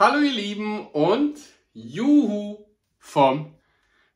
Hallo ihr Lieben und Juhu vom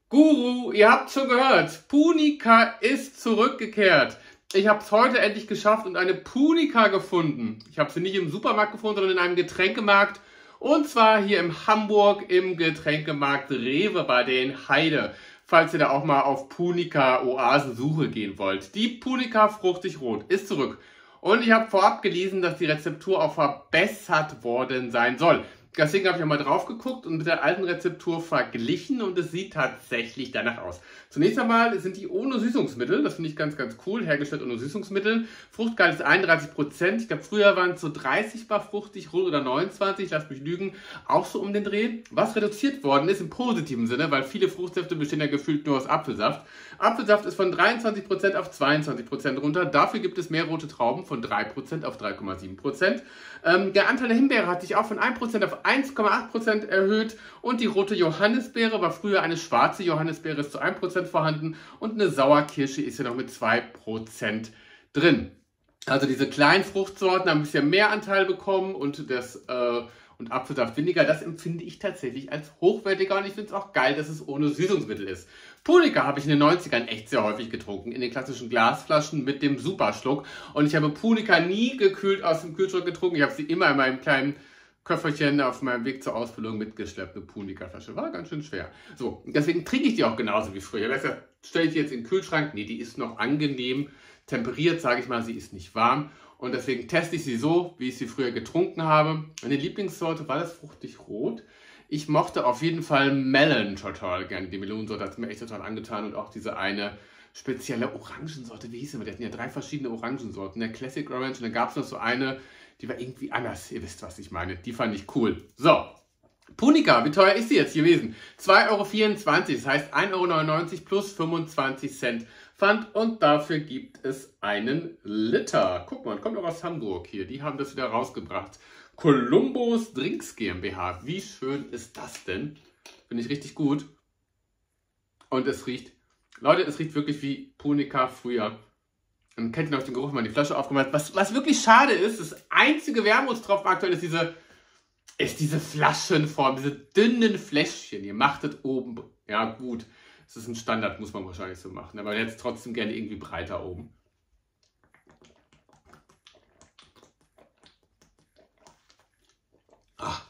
Guru. Ihr habt schon gehört, Punika ist zurückgekehrt. Ich habe es heute endlich geschafft und eine Punika gefunden. Ich habe sie nicht im Supermarkt gefunden, sondern in einem Getränkemarkt. Und zwar hier in Hamburg im Getränkemarkt Rewe bei den Heide. Falls ihr da auch mal auf Punika Oasensuche gehen wollt. Die Punika fruchtig rot ist zurück. Und ich habe vorab gelesen, dass die Rezeptur auch verbessert worden sein soll. Deswegen habe ich mal drauf geguckt und mit der alten Rezeptur verglichen und es sieht tatsächlich danach aus. Zunächst einmal sind die ohne Süßungsmittel, das finde ich ganz, ganz cool, hergestellt ohne Süßungsmittel. Fruchtgehalt ist 31 Prozent. Ich glaube, früher waren es so 30 bar fruchtig, rot oder 29, lasst mich lügen, auch so um den Dreh. Was reduziert worden ist im positiven Sinne, weil viele Fruchtsäfte bestehen ja gefühlt nur aus Apfelsaft. Apfelsaft ist von 23 Prozent auf 22 Prozent runter. Dafür gibt es mehr rote Trauben von 3 Prozent auf 3,7 Prozent. Ähm, der Anteil der Himbeere hat sich auch von 1 Prozent auf 1,8% erhöht und die rote Johannisbeere war früher eine schwarze Johannisbeere, ist zu 1% vorhanden und eine Sauerkirsche ist ja noch mit 2% drin. Also diese kleinen Fruchtsorten haben ein bisschen mehr Anteil bekommen und das äh, und Apfelsaft weniger. Das empfinde ich tatsächlich als hochwertiger und ich finde es auch geil, dass es ohne Süßungsmittel ist. Punika habe ich in den 90ern echt sehr häufig getrunken, in den klassischen Glasflaschen mit dem Superschluck. Und ich habe Punika nie gekühlt aus dem Kühlschrank getrunken. Ich habe sie immer in meinem kleinen Köfferchen auf meinem Weg zur Ausbildung mitgeschleppt, eine Punika-Flasche. War ganz schön schwer. So, deswegen trinke ich die auch genauso wie früher. Besser stelle ich die jetzt in den Kühlschrank. Nee, die ist noch angenehm temperiert, sage ich mal. Sie ist nicht warm. Und deswegen teste ich sie so, wie ich sie früher getrunken habe. Meine Lieblingssorte war das fruchtig rot. Ich mochte auf jeden Fall Melon total gerne. Die Melonensorte hat mir echt total angetan. Und auch diese eine spezielle Orangensorte. Wie hieß die? Die hatten ja drei verschiedene Orangensorten. Der Classic Orange und dann gab es noch so eine, die war irgendwie anders. Ihr wisst, was ich meine. Die fand ich cool. So. Punika, wie teuer ist sie jetzt gewesen? 2,24 Euro, das heißt 1,99 Euro plus 25 Cent Pfand und dafür gibt es einen Liter. Guck mal, kommt auch aus Hamburg hier. Die haben das wieder rausgebracht. Columbus Drinks GmbH. Wie schön ist das denn? Finde ich richtig gut. Und es riecht, Leute, es riecht wirklich wie Punika früher. Und kennt ihr noch den Geruch, wenn man die Flasche aufgemacht hat? Was, was wirklich schade ist, das einzige Wermutstropfen aktuell ist diese, ist diese Flaschenform, diese dünnen Fläschchen. Ihr machtet oben, ja gut, es ist ein Standard, muss man wahrscheinlich so machen. Aber jetzt trotzdem gerne irgendwie breiter oben. Ach,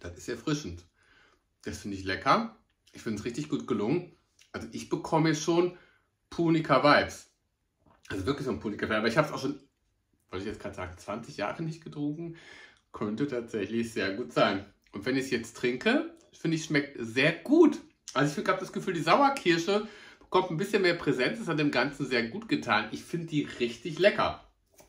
das ist erfrischend. Das finde ich lecker. Ich finde es richtig gut gelungen. Also ich bekomme schon Punika Vibes. Also wirklich so ein Punika-Fan. Aber ich habe es auch schon, wollte ich jetzt gerade sagen, 20 Jahre nicht getrunken. Könnte tatsächlich sehr gut sein. Und wenn ich es jetzt trinke, finde ich, schmeckt sehr gut. Also ich habe das Gefühl, die Sauerkirsche bekommt ein bisschen mehr Präsenz. Das hat dem Ganzen sehr gut getan. Ich finde die richtig lecker.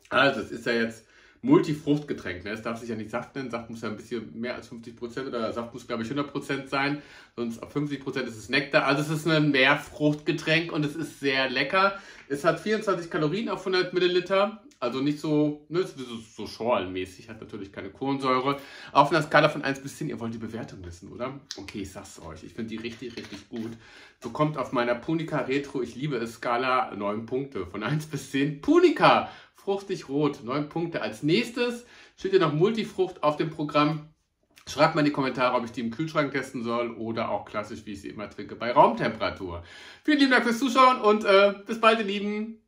Also es ist ja jetzt Multifruchtgetränk. Ne? Es darf sich ja nicht Saft nennen. Saft muss ja ein bisschen mehr als 50% oder Saft muss, glaube ich, 100% sein. Sonst ab 50% ist es Nektar. Also es ist ein Mehrfruchtgetränk und es ist sehr lecker. Es hat 24 Kalorien auf 100 Milliliter. Also nicht so, ne, so, so schorlenmäßig, hat natürlich keine Kohlensäure. Auf einer Skala von 1 bis 10, ihr wollt die Bewertung wissen, oder? Okay, ich sag's euch. Ich finde die richtig, richtig gut. Bekommt auf meiner Punica Retro, ich liebe es, Skala 9 Punkte. Von 1 bis 10. Punica! Fruchtig rot, 9 Punkte. Als nächstes steht hier noch Multifrucht auf dem Programm. Schreibt mal in die Kommentare, ob ich die im Kühlschrank testen soll oder auch klassisch, wie ich sie immer trinke, bei Raumtemperatur. Vielen lieben Dank fürs Zuschauen und äh, bis bald, ihr Lieben.